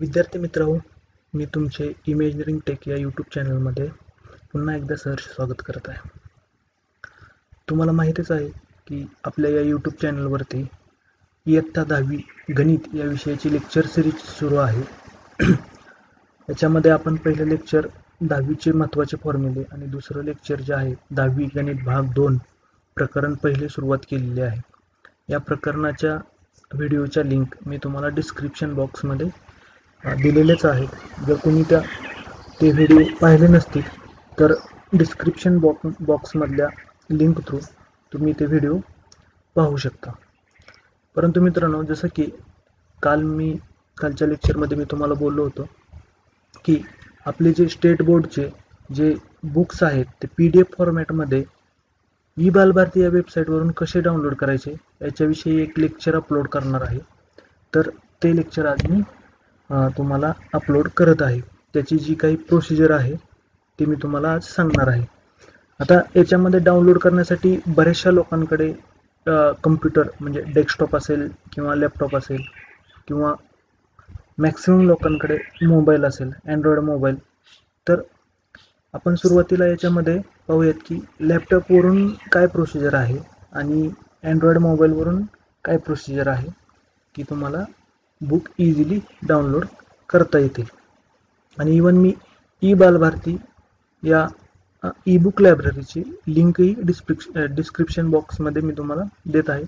विद्यार्थी मित्र मी तुमचे इमेजिनरिंग टेक या यूट्यूब चॅनलमध्ये पुन्हा एकदा सहर्ष स्वागत करत आहे. तुम्हाला माहितीच आहे की आपल्या या यूट्यूब चॅनलवरती इयत्ता दहावी गणित या विषयाची लेक्चर सिरीज सुरू आहे. याच्यामध्ये आपण पहिलं लेक्चर दहावीचे महत्त्वाचे फॉर्म्युले आणि दुसरं लेक्चर जे आहे दहावी गणित भाग दोन प्रकरण पहिले सुरुवात केलेली आहे. या प्रकरणाच्या व्हिडिओच्या लिंक मी तुम्हाला डिस्क्रिप्शन बॉक्समध्ये दिलेलेच आहेत. जर कोणी त्या ते व्हिडिओ पाहिले नसतील तर डिस्क्रिप्शन बॉक्स बॉक्समधल्या लिंक थ्रू तुम्ही ते व्हिडिओ पाहू शकता. परंतु मित्रांनो जसं की काल मी कालच्या लेक्चरमध्ये मी तुम्हाला बोललो होतो की आपले जे स्टेट बोर्डचे जे बुक्स आहेत ते पी डी एफ फॉर्मॅटमध्ये ई बालभारती या वेबसाईटवरून कसे डाउनलोड करायचे याच्याविषयी एक लेक्चर अपलोड करणार आहे. तर ते लेक्चर आज मी तुम्हाला अपलोड करत आहे. त्याची जी काही प्रोसिजर आहे ती मी तुम्हाला आज सांगणार आहे. आता याच्यामध्ये डाउनलोड करण्यासाठी बऱ्याचशा लोकांकडे कम्प्युटर म्हणजे डेस्कटॉप असेल किंवा लॅपटॉप असेल किंवा मॅक्सिमम लोकांकडे मोबाईल असेल अँड्रॉइड मोबाईल तर आपण सुरुवातीला याच्यामध्ये पाहूयात की लॅपटॉपवरून काय प्रोसिजर आहे आणि अँड्रॉइड मोबाईलवरून काय प्रोसिजर आहे की तुम्हाला बुक इझिली डाउनलोड करता येतील आणि इवन मी ई बालभारती या ई बुक लायब्ररीची लिंकही डिस्क्रिप्श डिस्क्रिप्शन बॉक्समध्ये मी तुम्हाला देत आहे.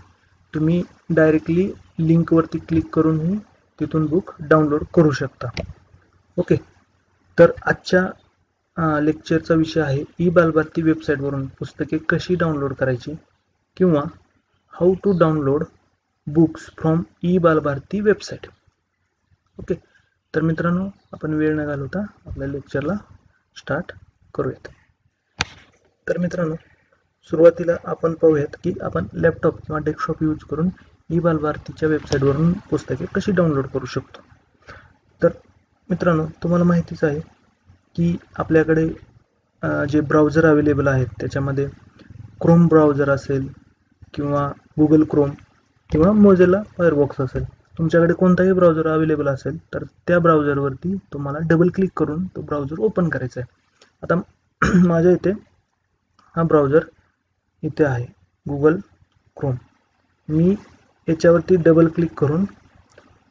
तुम्ही डायरेक्टली लिंकवरती क्लिक करूनही तिथून बुक डाउनलोड करू शकता. ओके तर आजच्या लेक्चरचा विषय आहे ई बालभारती वेबसाईटवरून पुस्तके कशी डाउनलोड करायची किंवा how to download books from E Balbharati website okay तर मित्रांनो आपण वेळ न घालवता आपल्या लेक्चरला स्टार्ट करूयात. तर मित्रांनो सुरुवातीला आपण पाहूयात की आपण लॅपटॉप किंवा डेस्कटॉप यूज करून ई बालभारतीच्या वेबसाईटवरून पुस्तके कशी डाउनलोड करू शकतो? तर मित्रांनो तुम्हाला माहितीच आहे की आपल्याकडे जे ब्राउझर अवेलेबल आहेत त्याच्यामध्ये क्रोम ब्राउझर असेल किंवा गुगल क्रोम किंवा मोझेला फायरबॉक्स असेल. तुमच्याकडे कोणताही ब्राउझर अवेलेबल असेल तर त्या ब्राउझरवरती तुम्हाला डबल क्लिक करून तो ब्राउझर ओपन करायचा आहे. आता माझ्या इथे हा ब्राउझर इथे आहे गुगल क्रोम मी याच्यावरती डबल क्लिक करून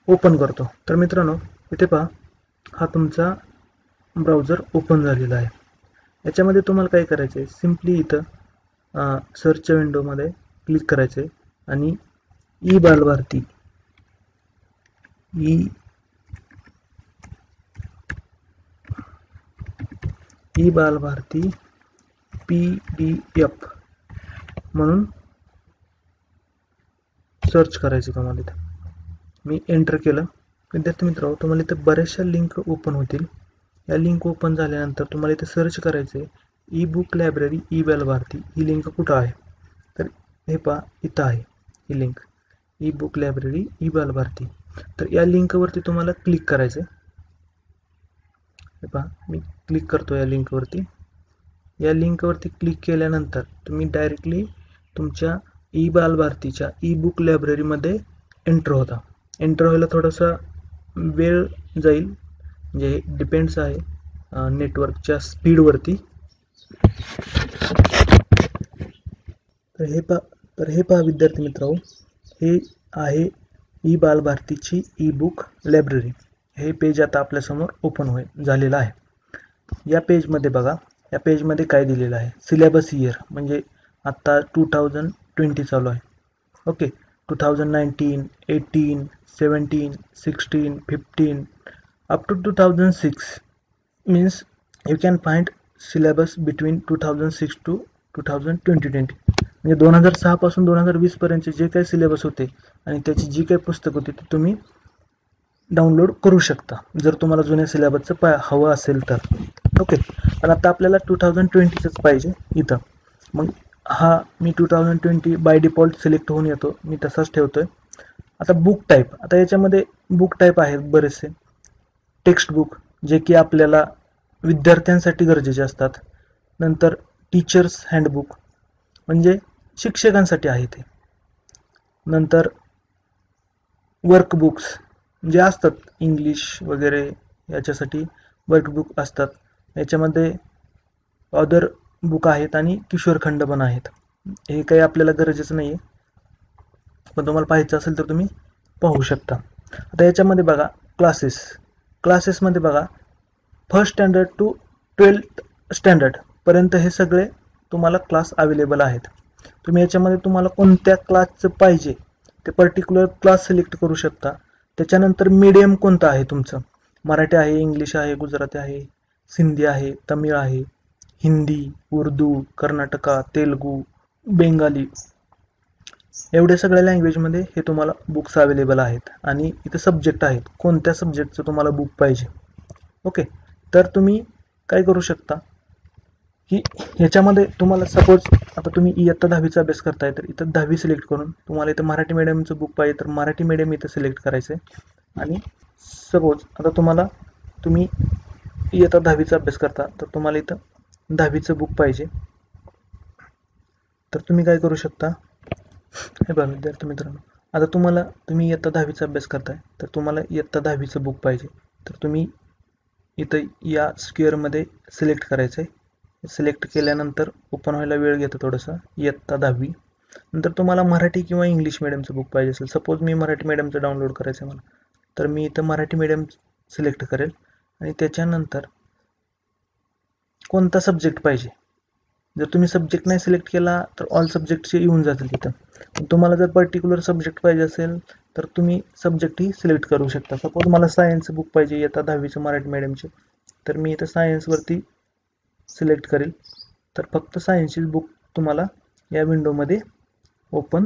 ओपन करतो. तर मित्रांनो इथे पहा हा तुमचा ब्राउझर ओपन झालेला आहे. याच्यामध्ये तुम्हाला काय करायचं आहे सिम्पली इथं सर्चच्या विंडोमध्ये क्लिक करायचं आहे आणि E Balbharati. E E Balbharati P D F. म्हणून सर्च करायचं तुम्हाला इथं. मी एंटर केलं. विद्यार्थी मित्र तुम्हाला इथं बऱ्याचशा लिंक ओपन होतील. या लिंक ओपन झाल्यानंतर तुम्हाला इथे सर्च करायचं आहे E book library E Balbharati ही लिंक कुठं आहे? तर हे पहा इथं आहे ही link E book library E Balbharati तर या लिंकवरती तुम्हाला क्लिक करायचं आहे पहा मी क्लिक करतो या लिंकवरती या लिंकवरती क्लिक केल्यानंतर तुम्ही डायरेक्टली तुमच्या ई बालभारतीच्या ई बुक लायब्ररीमध्ये एंटर होता. एंटर व्हायला थोडासा वेळ जाईल म्हणजे डिपेंड्स आहे नेटवर्कच्या स्पीडवरती तर हे पा तर हे पहा विद्यार्थी मित्र हे आहे ई बालभारतीची ई बुक लायब्ररी हे पेज आता आपल्यासमोर ओपन होय, झालेलं आहे. या पेजमध्ये बघा, या पेजमध्ये काय दिलेलं आहे? सिलेबस इयर म्हणजे आत्ता टू थाउजंड ट्वेंटी चालू आहे. Okay two thousand nineteen eighteen seventeen sixteen fifteen up to two thousand six means you can find syllabus between two thousand six to two thousand twenty twenty म्हणजे दोन हजार सहापासून दोन हजार वीसपर्यंतचे जे काही सिलेबस होते आणि त्याची जी काही पुस्तकं होती ती तुम्ही डाउनलोड करू शकता जर तुम्हाला जुन्या सिलेबसचं पा हवं असेल तर. ओके पण आता आपल्याला टू थाउजंड ट्वेंटीचंच पाहिजे इथं. मग हा मी two thousand twenty by default select होऊन येतो. मी तसाच ठेवतोय. आता बुक टाईप आता याच्यामध्ये बुक टाईप आहेत बरेचसे. टेक्स्ट बुक जे की आपल्याला विद्यार्थ्यांसाठी गरजेचे असतात. नंतर टीचर्स हँडबुक म्हणजे शिक्षकांसाठी आहे ते. नंतर वर्कबुक्स जे असतात इंग्लिश वगैरे याच्यासाठी वर्कबुक असतात. याच्यामध्ये अदर बुक आहेत आणि किशोरखंड पण आहेत. हे काही आपल्याला गरजेचं नाही आहे पण तुम्हाला पाहायचं असेल तर तुम्ही पाहू शकता. आता याच्यामध्ये बघा क्लासेस क्लासेसमध्ये बघा फर्स्ट स्टँडर्ड टू ट्वेल्थ स्टँडर्डपर्यंत हे सगळे तुम्हाला क्लास अवेलेबल आहेत. तुम्ही याच्यामध्ये तुम्हाला कोणत्या क्लासचं पाहिजे ते पर्टिक्युलर क्लास सिलेक्ट करू शकता. त्याच्यानंतर मीडियम कोणतं आहे तुमचं? मराठी आहे इंग्लिश आहे गुजराती आहे सिंधी आहे तमिळ आहे हिंदी उर्दू कर्नाटका तेलगू बेंगाली. एवढ्या सगळ्या लँग्वेजमध्ये हे तुम्हाला बुक्स अवेलेबल आहेत आणि इथं सब्जेक्ट आहेत. कोणत्या सब्जेक्टचं तुम्हाला बुक पाहिजे? ओके तर तुम्ही काय करू शकता? की ह्याच्यामध्ये तुम्हाला सपोज आता तुम्ही इयत्ता दहावीचा अभ्यास करताय तर इथं दहावी सिलेक्ट करून तुम्हाला इथं मराठी मीडियमचं बुक पाहिजे तर मराठी मीडियम इथं सिलेक्ट करायचं आहे आणि सपोज आता तुम्हाला तुम्ही इयत्ता दहावीचा अभ्यास करता तर तुम्हाला इथं दहावीचं बुक पाहिजे. तर तुम्ही काय करू शकता? हे बघा विद्यार्थी मित्रांनो आता तुम्हाला तुम्ही इयत्ता दहावीचा अभ्यास करताय तर तुम्हाला इयत्ता दहावीचं बुक पाहिजे. तर तुम्ही इथं या स्क्वेअरमध्ये सिलेक्ट करायचं आहे सिलेक्ट केल्यानंतर ओपन व्हायला वेळ घेतो थोडंसं. इयत्ता दहावी. नंतर तुम्हाला मराठी किंवा इंग्लिश मिडियमचं बुक पाहिजे असेल. सपोज मी मराठी मिडियमचं डाउनलोड करायचं आहे मला. तर मी इथं मराठी मिडियम सिलेक्ट करेल. आणि त्याच्यानंतर कोणता सब्जेक्ट पाहिजे? जर तुम्ही सब्जेक्ट नाही सिलेक्ट केला तर ऑल सब्जेक्टचे येऊन जातील तिथं. तुम्हाला जर पर्टिक्युलर सब्जेक्ट पाहिजे असेल तर तुम्ही सब्जेक्टही सिलेक्ट करू शकता. सपोज मला सायन्स बुक पाहिजे येतात दहावीचं मराठी मिडियमचे तर मी इथं सायन्सवरती सिलेक्ट करेल. तर फक्त सायन्सची बुक तुम्हाला या विंडोमध्ये ओपन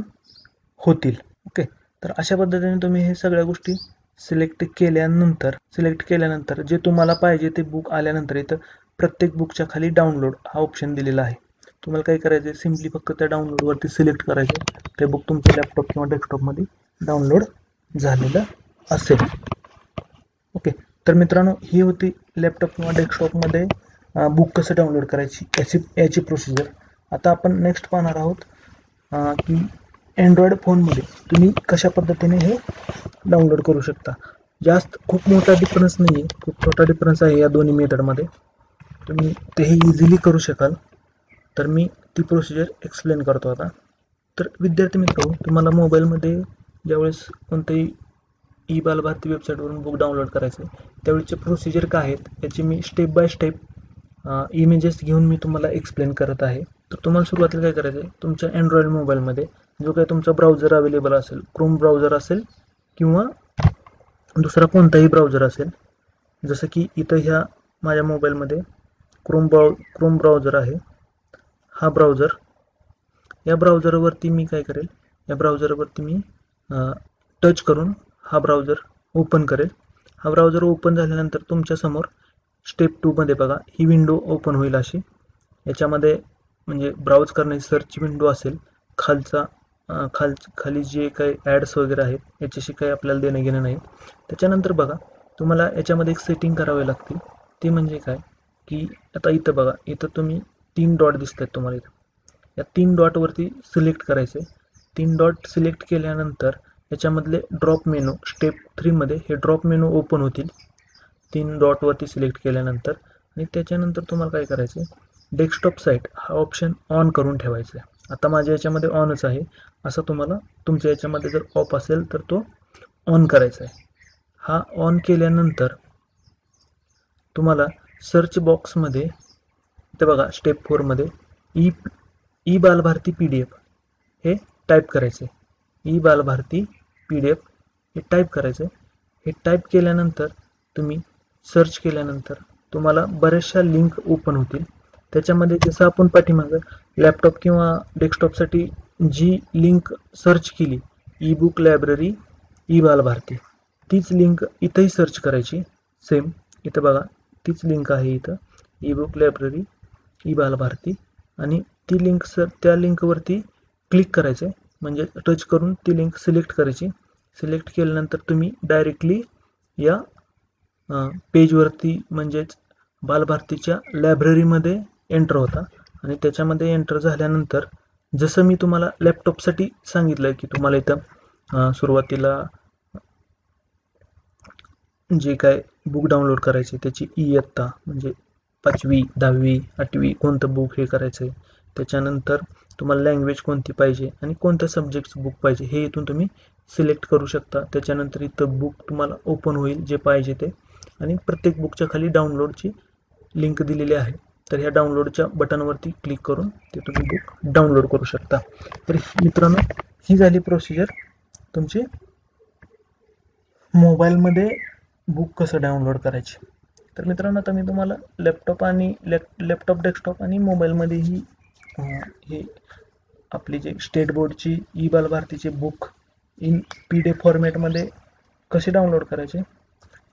होतील. ओके तर अशा पद्धतीने तुम्ही हे सगळ्या गोष्टी सिलेक्ट केल्यानंतर सिलेक्ट केल्यानंतर जे तुम्हाला पाहिजे ते बुक आल्यानंतर इथं प्रत्येक बुकच्या खाली डाउनलोड हा ऑप्शन दिलेला आहे. तुम्हाला काय करायचं आहे सिम्पली फक्त त्या डाउनलोडवरती सिलेक्ट करायचं ते बुक तुमच्या लॅपटॉप किंवा डेस्कटॉपमध्ये डाउनलोड झालेलं असेल. ओके तर मित्रांनो ही होती लॅपटॉप किंवा डेस्कटॉपमध्ये बुक कसं डाउनलोड करायची याची याची प्रोसिजर आता आपण नेक्स्ट पाहणार आहोत की अँड्रॉइड फोनमध्ये तुम्ही कशा पद्धतीने हे डाउनलोड करू शकता. जास्त खूप मोठा डिफरन्स नाही आहे खूप छोटा डिफरन्स आहे या दोन्ही मेथडमध्ये तुम्ही तेही इझिली करू शकाल. तर मी ती प्रोसिजर एक्सप्लेन करतो आता. तर विद्यार्थी मित्र तुम्हाला मोबाईलमध्ये ज्यावेळेस कोणतंही ई बालभारती वेबसाईटवरून बुक डाउनलोड करायचं आहे त्यावेळेचे प्रोसिजर काय आहेत याची मी स्टेप बाय स्टेप इमेजेस घेऊन मी तुम्हाला एक्सप्लेन करत आहे. तर तुम्हाला सुरुवातीला काय करायचं आहे तुमच्या अँड्रॉइड मोबाईलमध्ये जो काही तुमचा ब्राउझर अवेलेबल असेल क्रोम ब्राउझर असेल किंवा दुसरा कोणताही ब्राउझर असेल जसं की इथं ह्या माझ्या मोबाईलमध्ये क्रोम ब्राउ क्रोम ब्राउझर आहे. हा ब्राउझर या ब्राउझरवरती मी काय करेल? या ब्राउझरवरती मी टच करून हा ब्राउझर ओपन करेल. हा ब्राउझर ओपन झाल्यानंतर तुमच्यासमोर स्टेप टूमध्ये बघा ही विंडो ओपन होईल अशी. याच्यामध्ये म्हणजे ब्राउज करण्याची सर्च विंडो असेल खालचा खाल खाली जे काही ॲड्स वगैरे आहेत याच्याशी काही आपल्याला देणं घेणं नाही. त्याच्यानंतर बघा तुम्हाला याच्यामध्ये एक सेटिंग करावी लागतील. ती म्हणजे काय? की आता इथं बघा इथं तुम्ही तीन डॉट दिसत आहेत तुम्हाला इथं. या तीन डॉटवरती सिलेक्ट करायचे तीन डॉट सिलेक्ट केल्यानंतर याच्यामधले ड्रॉप मेनू स्टेप थ्रीमध्ये हे ड्रॉप मेनू ओपन होतील. तीन डॉटवरती सिलेक्ट केल्यानंतर आणि त्याच्यानंतर तुम्हाला काय करायचं आहे डेस्कटॉप साईट हा ऑप्शन ऑन करून ठेवायचा आहे आता माझ्या याच्यामध्ये ऑनच आहे. असं तुम्हाला तुमच्या याच्यामध्ये जर ऑफ असेल तर तो ऑन करायचा आहे हा ऑन केल्यानंतर तुम्हाला सर्च बॉक्समध्ये ते बघा स्टेप फोरमध्ये E e, E Balbharati P D F हे टाईप करायचे E Balbharati P D F हे टाईप करायचं हे टाईप केल्यानंतर तुम्ही सर्च केल्यानंतर तुम्हाला बऱ्याचशा लिंक ओपन होतील. त्याच्यामध्ये जसं आपण पाठीमागं लॅपटॉप किंवा डेस्कटॉपसाठी जी लिंक सर्च केली E book library E Balbharati तीच लिंक इथंही सर्च करायची. सेम इथं बघा तीच लिंक आहे इथं. E book library E Balbharati आणि ती लिंक सर त्या लिंकवरती क्लिक करायचं. म्हणजे टच करून ती लिंक सिलेक्ट करायची. सिलेक्ट केल्यानंतर तुम्ही डायरेक्टली या पेजवरती म्हणजेच बालभारतीच्या लायब्ररीमध्ये एंटर होता. आणि त्याच्यामध्ये एंटर झाल्यानंतर जसं मी तुम्हाला लॅपटॉपसाठी सांगितलं की तुम्हाला इथं सुरुवातीला जे काय बुक डाउनलोड करायचे त्याची इयत्ता म्हणजे पाचवी दहावी आठवी कोणतं बुक हे करायचं आहे त्याच्यानंतर तुम्हाला लँग्वेज कोणती पाहिजे आणि कोणत्या सब्जेक्टचं बुक पाहिजे हे इथून तुम्ही सिलेक्ट करू शकता. त्याच्यानंतर इथं बुक तुम्हाला ओपन होईल जे पाहिजे ते. आणि प्रत्येक बुकच्या खाली डाउनलोडची लिंक दिलेली आहे. तर ह्या डाउनलोडच्या बटनवरती क्लिक करून ते तुम्ही बुक डाउनलोड करू शकता. तर मित्रांनो ही झाली प्रोसिजर तुमची मोबाईलमध्ये बुक कसं डाउनलोड करायचे? तर मित्रांनो आता मी तुम्हाला लॅपटॉप आणि लॅप लॅपटॉप डेस्कटॉप आणि मोबाईलमध्येही हे आपली जे स्टेट बोर्डची ई बाल भारतीचे book in P D F फॉर्मॅटमध्ये कसे डाउनलोड करायचे?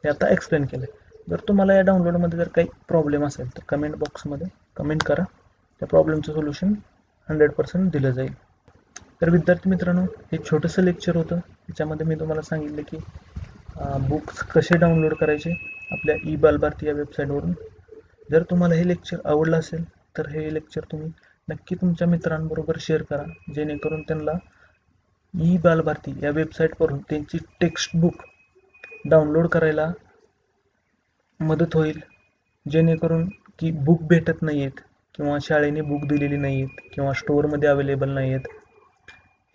हे आता एक्सप्लेन केलं आहे जर तुम्हाला या डाउनलोडमध्ये जर काही प्रॉब्लेम असेल तर कमेंट बॉक्समध्ये कमेंट करा. त्या प्रॉब्लेमचं सोल्युशन हंड्रेड पर्सेंट दिलं जाईल. तर विद्यार्थी मित्रांनो हे छोटंसं लेक्चर होतं. त्याच्यामध्ये मी तुम्हाला सांगितलं की बुक्स कसे डाउनलोड करायचे आपल्या ई बालभारती या वेबसाईटवरून जर तुम्हाला हे लेक्चर आवडलं असेल तर हे लेक्चर तुम्ही नक्की तुमच्या मित्रांबरोबर शेअर करा. जेणेकरून त्यांना ई बालभारती या वेबसाईटवरून त्यांची टेक्स्ट बुक डाउनलोड करायला मदत होईल जेणेकरून की बुक भेटत नाही आहेत किंवा शाळेने बुक दिलेली नाही आहेत किंवा स्टोअरमध्ये अवेलेबल नाही आहेत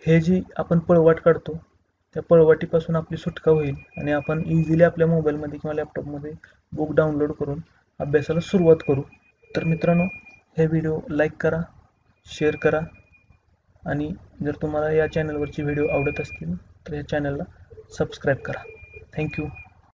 हे जी आपण पळवाट काढतो त्या पळवाटीपासून आपली सुटका होईल आणि आपण इझिली आपल्या मोबाईलमध्ये किंवा लॅपटॉपमध्ये बुक डाउनलोड करून अभ्यासाला सुरुवात करू. तर मित्रांनो हे व्हिडिओ लाईक करा शेअर करा आणि जर तुम्हाला या चॅनलवरची व्हिडिओ आवडत असतील तर या चॅनलला सबस्क्राईब करा. Thank you.